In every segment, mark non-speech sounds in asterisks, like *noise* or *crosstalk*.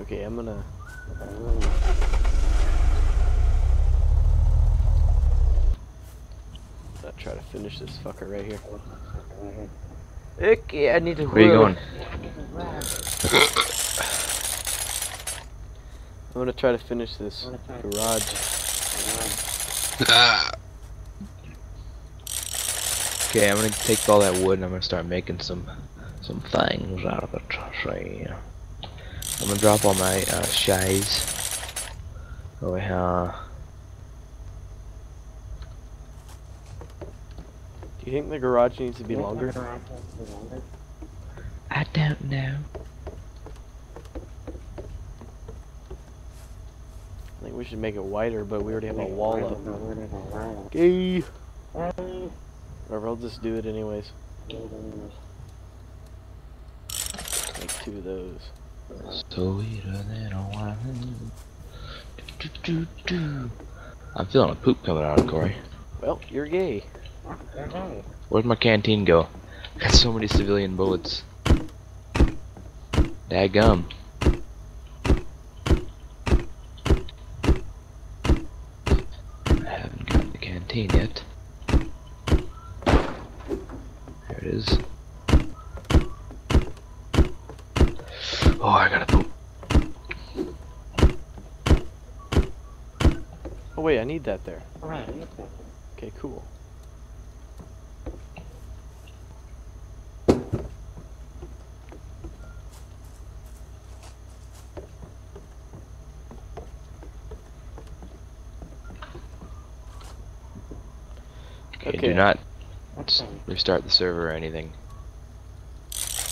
Okay, I'm gonna. I'll try to finish this fucker right here. Okay, I need to. Where you going? I'm gonna try to finish this garage. Okay, I'm gonna take all that wood and I'm gonna start making some some things out of it. So, yeah. I'm gonna drop all my uh, shies over here. Do you think the garage needs to be longer? I don't know. I think we should make it wider, but we already have a wall up. Okay. Whatever, I'll just do it anyways. Make two of those. Sweeter than a wine. Do, do, do. I'm feeling a poop coming out, of Corey. Well, you're gay. Where'd my canteen go? Got so many civilian bullets. Daggum. I haven't got the canteen yet. There it is. Oh, I gotta poop. Oh wait, I need that there. Okay, cool. Okay, Okay. do not s- restart the server or anything.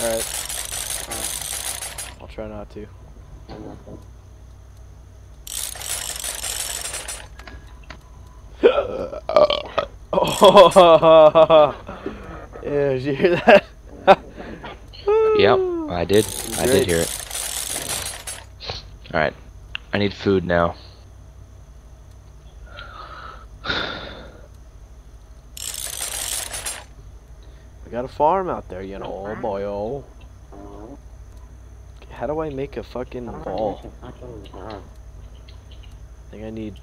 Alright. I'll try not to. Oh, *laughs* yeah, did you hear that? *laughs* Yep, I did. I did hear it. Alright. I need food now. I got a farm out there, you know, oh boy, oh. How do I make a fucking ball? I think I need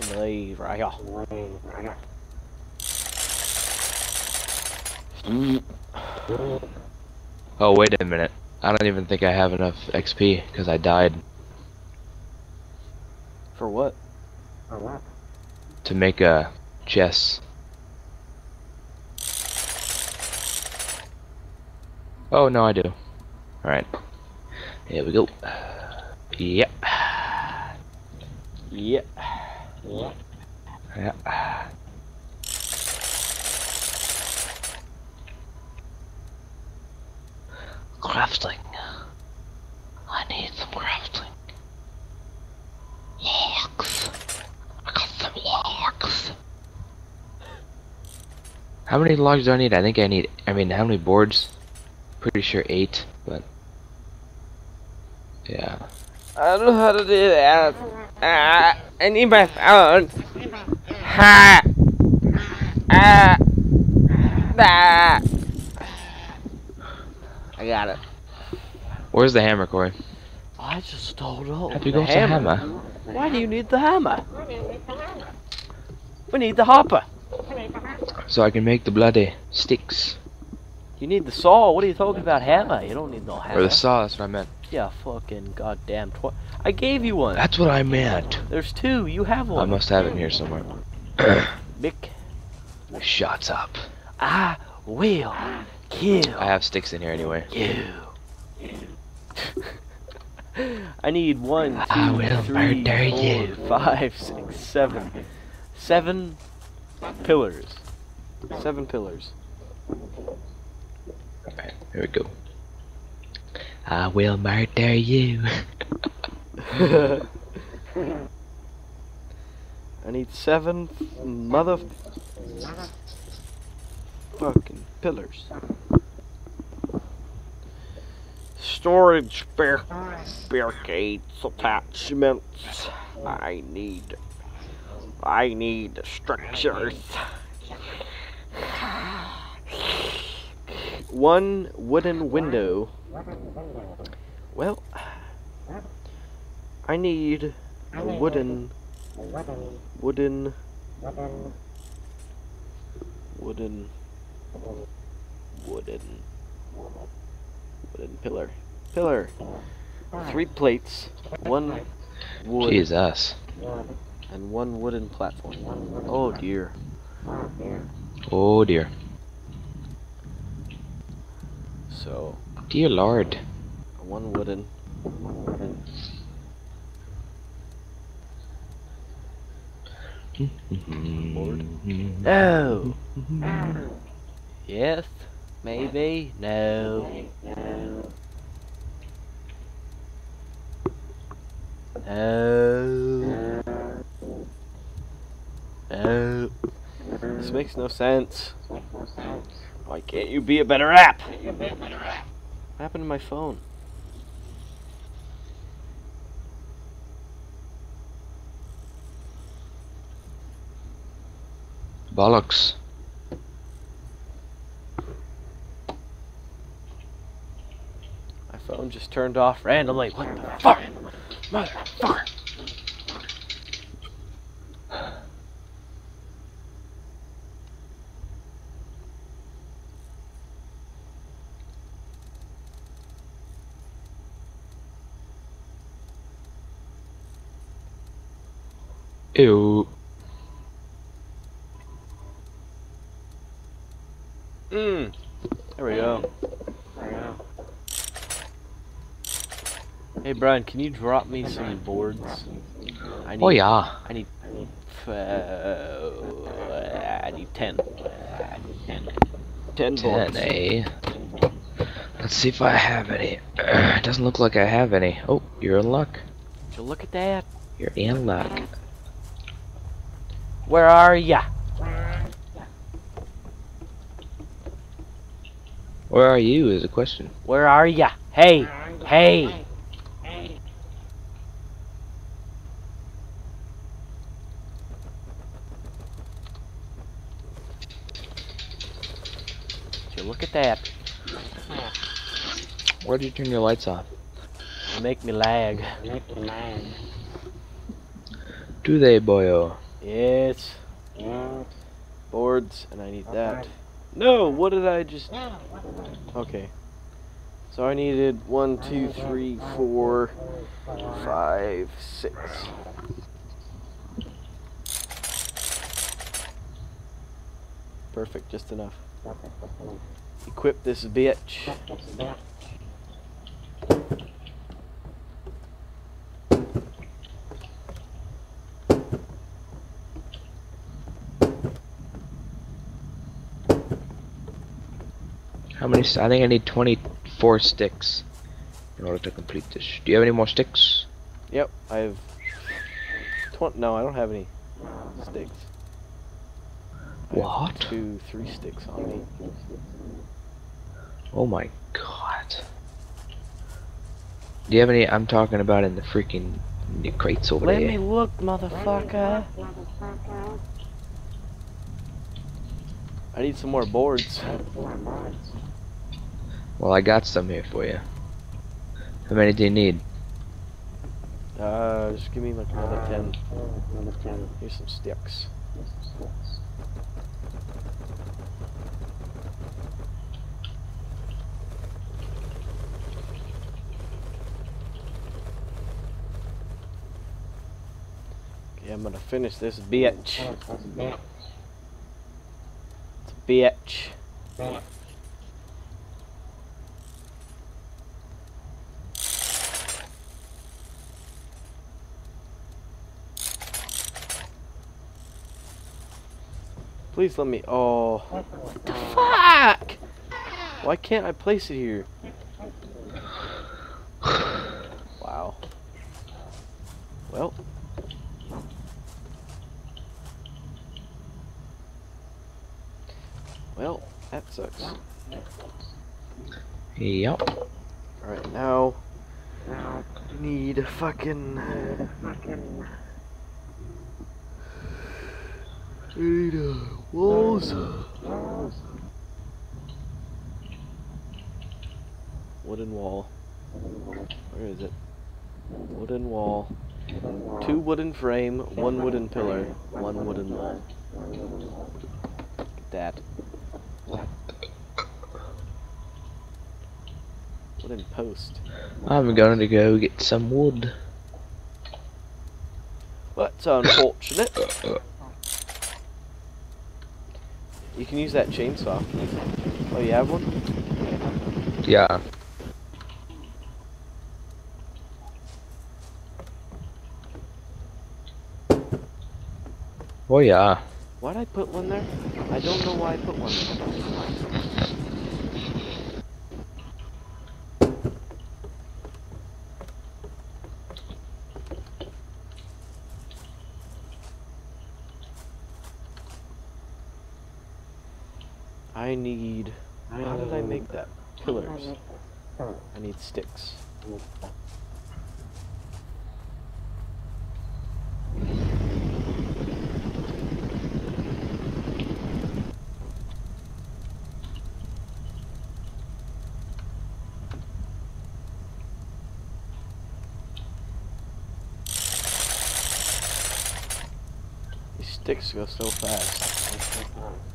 some leave right here. Oh, wait a minute. I don't even think I have enough XP because I died For what? to make a chest. Oh, no, I do. Alright. Here we go. Yep. Yep. Yeah. Crafting. I need some crafting. Logs. I got some logs. How many logs do I need? I think I need. I mean, how many boards? Pretty sure eight, but. Yeah. I don't know how to do that. Ah, I need my phone. Ha! Ah! Ah! I got it. Where's the hammer, Corey? I just don't know. Have you got the hammer? Why do you need the hammer? We need the hopper. So I can make the bloody sticks. You need the saw. What are you talking about? Hammer? You don't need no hammer. Or the saw, that's what I meant. Yeah, fucking goddamn. Tw- I gave you one. That's what I meant. There's two. You have one. I must have it here somewhere. *coughs* Mick, Shots up. I will kill I have sticks in here anyway. you. *laughs* I need one, two, I will three, murder four, you. five, six, seven. Seven pillars. Seven pillars. Alright, here we go. I will murder you. *laughs* I need seven mother fucking pillars. Storage bar- barricades attachments. I need I need structures. One wooden window Well, I need a wooden, wooden, wooden, wooden, wooden pillar. Pillar. Three plates, one wood, Jesus. and one wooden platform. Oh dear. Oh dear. So, Dear Lord. one wooden. Board? No. Yes. Maybe. No. No. No. This makes no sense. Why can't you be a better app? What happened to my phone? Bollocks. My phone just turned off randomly. What the fuck? Motherfucker. Ew. Mmm. There we go. There we go. Hey Brian, can you drop me some boards? I need, Oh yeah. I need. Uh, I need ten. Ten. Ten boards. Ten, eh? Let's see if I have any. *clears throat* It doesn't look like I have any. Oh, you're in luck. Would you look at that? You're in luck. Where are ya? Where are you is a question. Where are ya? Hey, hey. Would look at that? Where'd you turn your lights off? You make me lag. Do they, boyo? Yes. Boards, and I need that. No, what did I just... Okay. So I needed one, two, three, four, five, six. Perfect, just enough. Equip this bitch. How many? I think I need 24 sticks in order to complete this. Do you have any more sticks? Yep, I have... Tw- no, I don't have any sticks. What? Two, three sticks on me. Oh my god. Do you have any? I'm talking about in the freaking the crates over Let there. me look, motherfucker. I need some more boards. Well, I got some here for you. How many do you need? Uh, just give me like another ten. Another ten. Here's some sticks. Okay, I'm gonna finish this bitch. It's a bitch. Please let me. Oh. What the fuck? Why can't I place it here? Wow. Well. Well, that sucks. Yep. Alright, now. I need a fucking. I need a walls. Wooden wall. Where is it? Wooden wall. Two wooden frame, one wooden pillar, one wooden wall. Look at that. Wooden post. I'm going to go get some wood. That's unfortunate. *laughs* You can use that chainsaw. Oh, you have one? Yeah. Oh yeah. Why'd I put one there? I don't know why I put one there. I need... How did I make that? *laughs* Pillars. I need sticks. These sticks go so fast.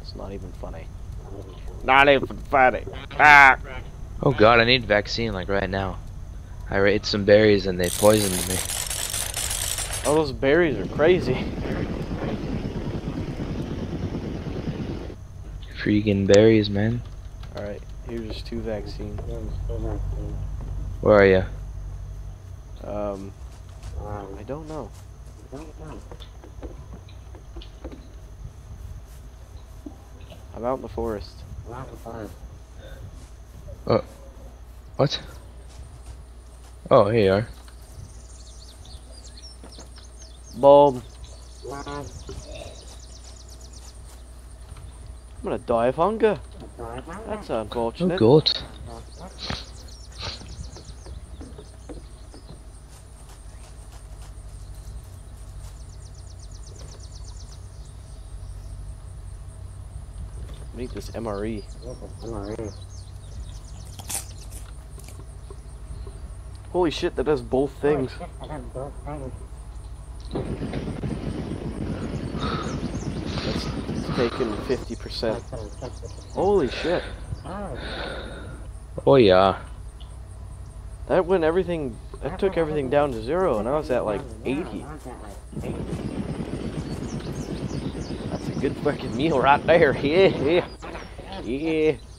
It's not even funny. Not even funny. Ah. Oh god, I need vaccine like right now. I ate some berries and they poisoned me. Oh, those berries are crazy. Freaking berries, man. Alright, here's two vaccines. Where are you? Um, I don't know. I'm out in the forest. Uh, what? Oh, here you are. Boom. I'm gonna die of hunger. That's Oh unfortunate. god. This MRE. Holy shit, that does both things. That's taken 50%. Holy shit. Oh yeah. That went everything, that took everything down to zero, and I was at like 80. That's a good fucking meal right there. *laughs* Yeah, yeah, yeah.